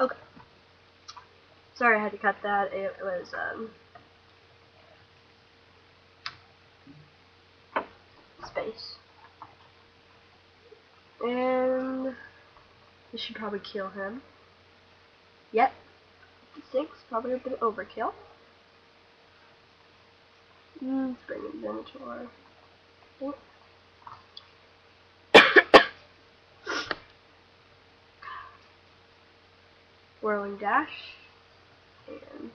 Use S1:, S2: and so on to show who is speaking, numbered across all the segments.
S1: Okay. Sorry I had to cut that. It was, um, space. And we should probably kill him. Yep. Six, probably a bit overkill. Mm, let's bring in Venator. Oh. Whirling Dash. And.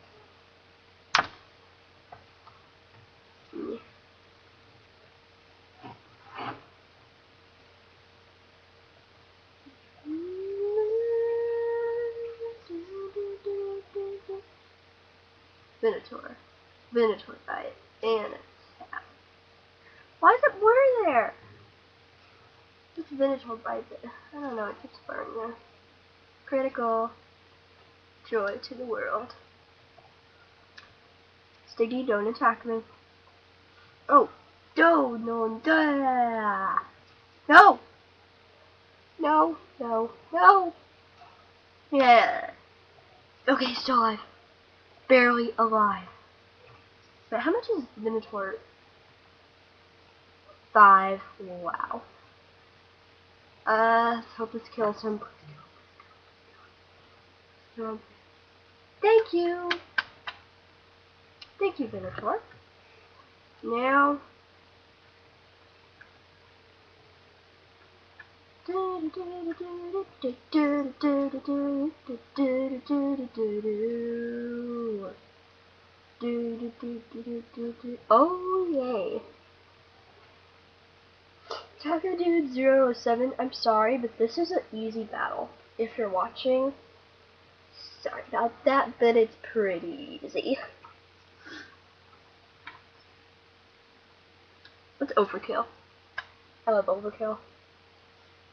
S1: Venator. Venator diet. And. Why is it blurry there? It's Venator bite it. I don't know, it keeps blurring there. Critical. Joy to the world. Stiggy, don't attack me. Oh, no, no, no, no, no, no, no. Yeah. Okay, still alive. Barely alive. But how much is Minotaur? Five. Wow. Uh, let's hope this kills him. Thank you. Thank you, Venator. Now. Oh yay. Taco Dude 007, I'm sorry, but this is an easy battle. If you're watching, sorry about that, but it's pretty easy. What's overkill? I love overkill.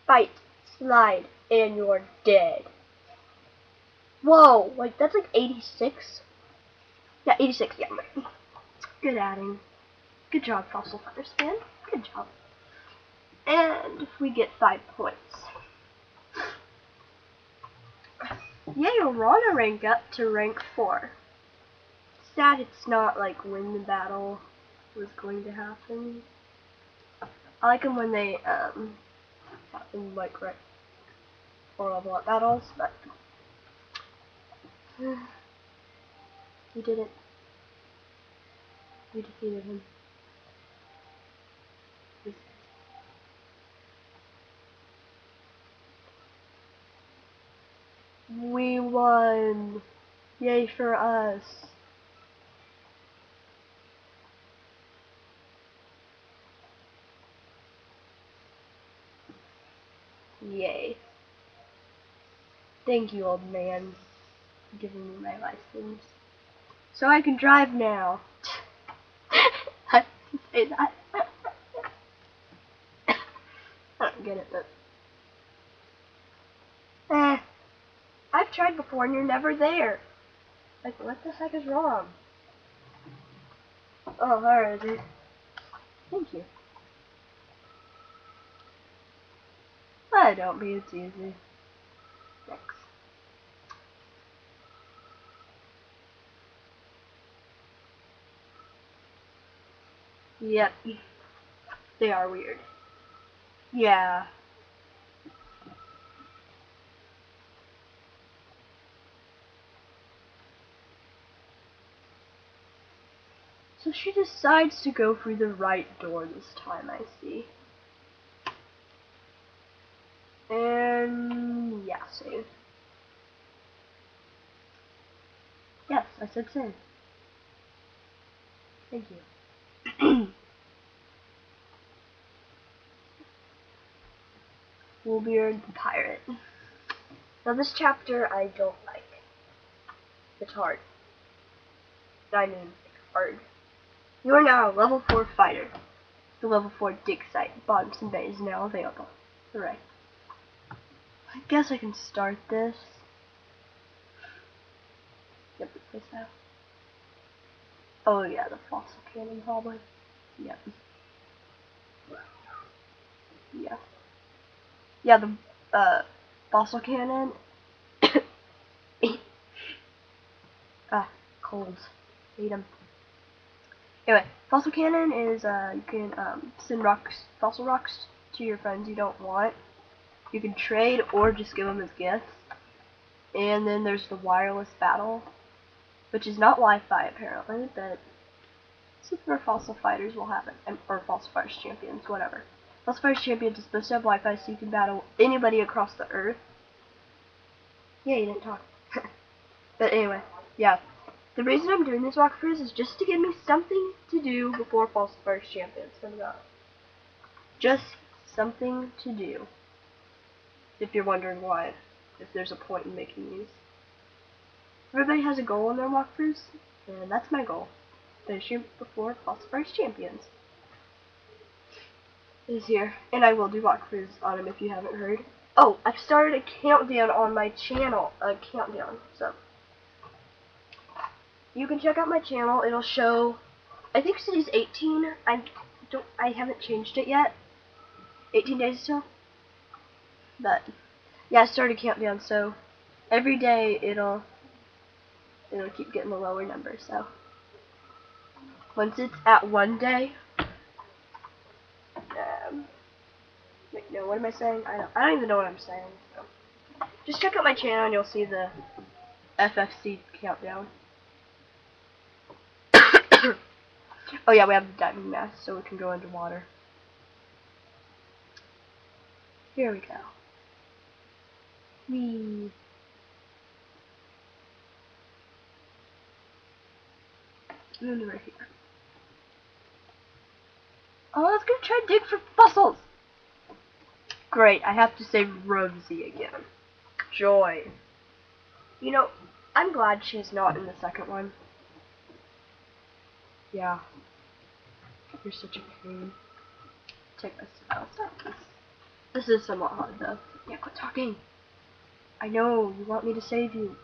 S1: Fight, slide, and you're dead. Whoa, like that's like 86? Yeah, 86, yeah, right. Good adding. Good job, Fossil Fighters Fan. Good job. And we get five points. Yay, we're on a rank up to rank 4. Sad it's not like when the battle was going to happen. I like them when they um happen like right or level up battles, but we did it. We defeated him. We won! Yay for us! Yay. Thank you, old man, for giving me my license. So I can drive now. I say that. I don't get it, but... I've tried before and you're never there. Like, what the heck is wrong? Oh, there it is. Thank you. I don't be, it's easy. Thanks. Yep. They are weird. Yeah. So she decides to go through the right door this time, I see. And yeah, save. Yes, I said save. Thank you. Bluebeard the Pirate. Now this chapter I don't like. It's hard. I mean, hard. You are now a level 4 fighter. The level 4 dig site, Bottomsup Bay is now available. Alright. I guess I can start this. Yep, replace that. Oh yeah, the fossil cannon probably. Yep. Yeah. Yeah, the uh, fossil cannon ah, cold. Hate him. Anyway, fossil cannon is uh, you can um, send rocks, fossil rocks to your friends you don't want. You can trade or just give them as gifts. And then there's the wireless battle, which is not Wi-Fi apparently, but super fossil fighters will have it, or fossil fighters champions, whatever. Fossil fighters champions is supposed to have Wi-Fi so you can battle anybody across the Earth. Yeah, you didn't talk. but anyway, yeah. The reason I'm doing this walkthroughs is just to give me something to do before Fossil Fighters Champions comes out. Just something to do. If you're wondering why, if there's a point in making these. Everybody has a goal in their walkthroughs, and that's my goal. Finish it before Fossil Fighters Champions is here, and I will do walkthroughs on them if you haven't heard. Oh, I've started a countdown on my channel, a countdown, so you can check out my channel. It'll show, I think today's 18. I don't, I haven't changed it yet. 18 days still. But yeah, I started countdown, so every day it'll it'll keep getting the lower number. So once it's at one day, um, wait, no, what am I saying? I don't, I don't even know what I'm saying. So. Just check out my channel and you'll see the FFC countdown. Oh yeah, we have the diving mask so we can go underwater. Here we go. Whee. And then right here. Oh, let's go try and dig for fossils. Great, I have to say Rosie again. Joy. You know, I'm glad she's not in the second one. Yeah. You're such a pain. Take this out. This, is somewhat hard though. Yeah, quit talking. I know, you want me to save you.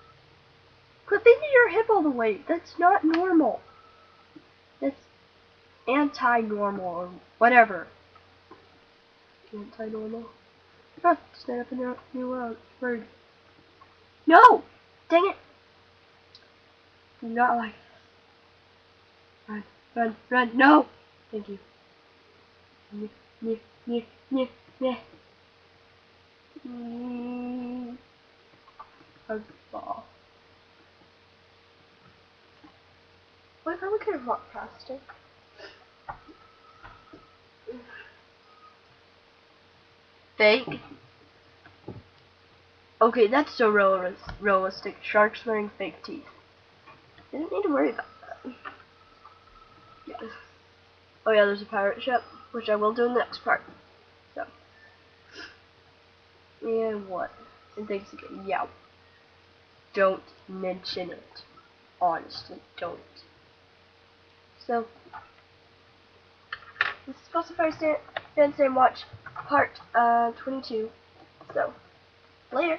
S1: Quit thinking your hip all the way. That's not normal. That's anti-normal or whatever. Anti-normal. Ah, stand up in your new. Word. No! Dang it! Do not like Run, run, no! Thank you. Nyeh, nyeh, nyeh, nyeh, nyeh. Mm. A ball. Well, I probably could have walked past it. Fake. Okay, that's so realistic. Sharks wearing fake teeth. Didn't need to worry about that. Yes. Oh yeah, there's a pirate ship, which I will do in the next part. So. And what? And thanks again. Yeah. Don't mention it. Honestly, don't. So, this is Fossil Fire Stand, Stand Watch, part uh, 22. So, later.